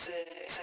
Say, say,